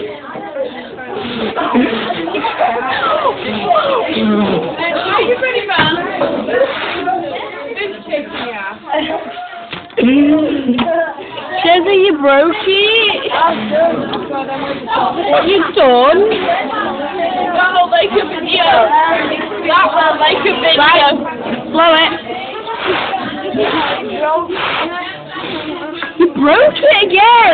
Are you ready, man? This chick, yeah. Sugar, you broke it. What you done? That will make a video. That will make a video. Right, blow it. You broke it again.